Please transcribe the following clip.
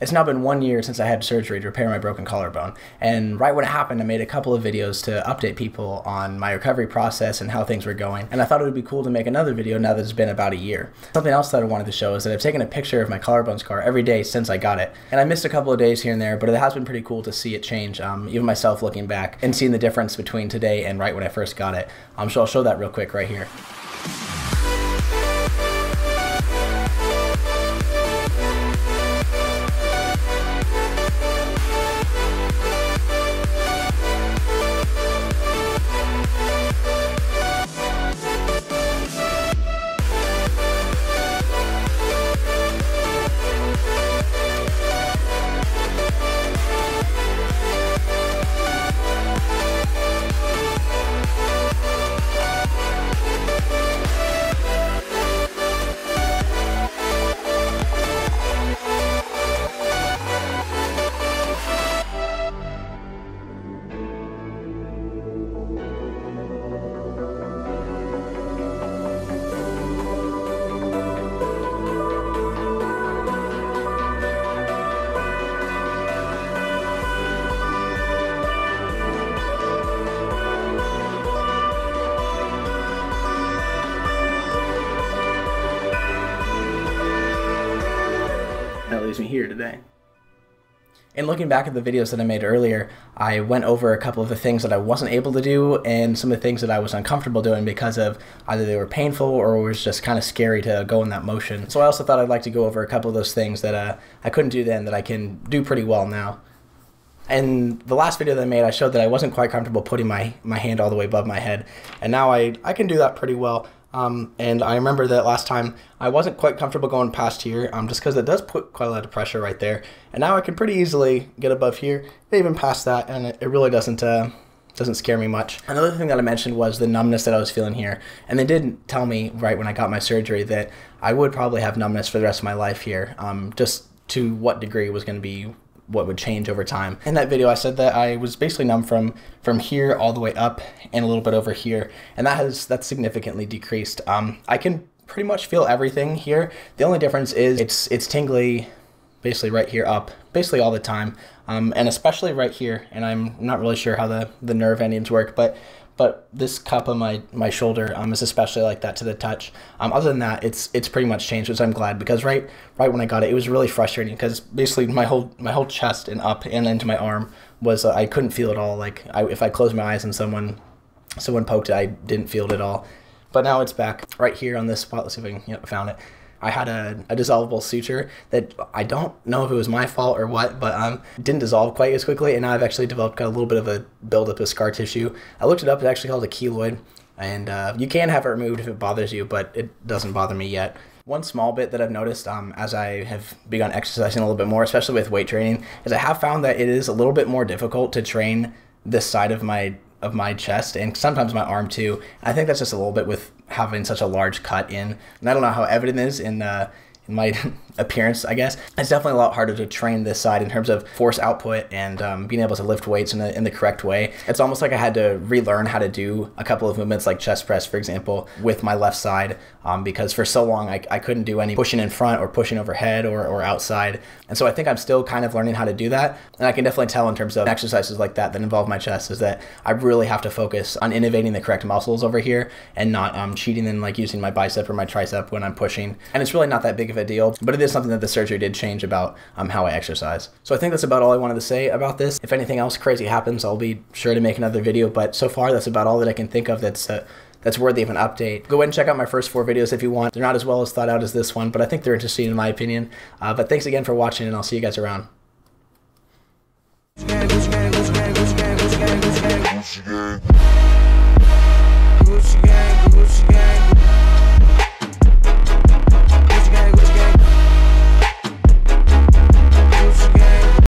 It's now been one year since I had surgery to repair my broken collarbone, and right when it happened, I made a couple of videos to update people on my recovery process and how things were going, and I thought it would be cool to make another video now that it's been about a year. Something else that I wanted to show is that I've taken a picture of my collarbone scar every day since I got it, and I missed a couple of days here and there, but it has been pretty cool to see it change, um, even myself looking back and seeing the difference between today and right when I first got it. Um, so I'll show that real quick right here. Me here today. In looking back at the videos that I made earlier, I went over a couple of the things that I wasn't able to do and some of the things that I was uncomfortable doing because of either they were painful or it was just kind of scary to go in that motion. So I also thought I'd like to go over a couple of those things that uh, I couldn't do then that I can do pretty well now. And the last video that I made, I showed that I wasn't quite comfortable putting my, my hand all the way above my head. And now I, I can do that pretty well. Um, and I remember that last time I wasn't quite comfortable going past here, um, just because it does put quite a lot of pressure right there. And now I can pretty easily get above here, even past that, and it, it really doesn't uh, doesn't scare me much. Another thing that I mentioned was the numbness that I was feeling here, and they didn't tell me right when I got my surgery that I would probably have numbness for the rest of my life here. Um, just to what degree was going to be what would change over time. In that video, I said that I was basically numb from from here all the way up and a little bit over here, and that has that's significantly decreased. Um, I can pretty much feel everything here. The only difference is it's it's tingly, basically right here up, basically all the time, um, and especially right here. And I'm not really sure how the the nerve endings work, but but this cup on my my shoulder um, is especially like that to the touch. Um, other than that, it's it's pretty much changed, which I'm glad because right right when I got it, it was really frustrating because basically my whole my whole chest and up and into my arm was uh, I couldn't feel it all. Like I, if I closed my eyes and someone someone poked it, I didn't feel it at all. But now it's back right here on this spot. Let's see if I can yep, found it. I had a, a, dissolvable suture that I don't know if it was my fault or what, but um, didn't dissolve quite as quickly, and now I've actually developed got a little bit of a buildup of scar tissue. I looked it up; it's actually called a keloid, and uh, you can have it removed if it bothers you, but it doesn't bother me yet. One small bit that I've noticed um, as I have begun exercising a little bit more, especially with weight training, is I have found that it is a little bit more difficult to train this side of my of my chest and sometimes my arm too. I think that's just a little bit with having such a large cut in. And I don't know how evident is in uh, my appearance, I guess. It's definitely a lot harder to train this side in terms of force output and um, being able to lift weights in the, in the correct way. It's almost like I had to relearn how to do a couple of movements like chest press, for example, with my left side um, because for so long I, I couldn't do any pushing in front or pushing overhead or, or outside. And so I think I'm still kind of learning how to do that. And I can definitely tell in terms of exercises like that that involve my chest is that I really have to focus on innovating the correct muscles over here and not um, cheating and like using my bicep or my tricep when I'm pushing. And it's really not that big of a deal, but it is something that the surgery did change about um, how I exercise. So I think that's about all I wanted to say about this. If anything else crazy happens, I'll be sure to make another video. But so far, that's about all that I can think of that's uh, that's worthy of an update. Go ahead and check out my first four videos if you want. They're not as well as thought out as this one, but I think they're interesting in my opinion. Uh, but thanks again for watching, and I'll see you guys around.